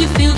you feel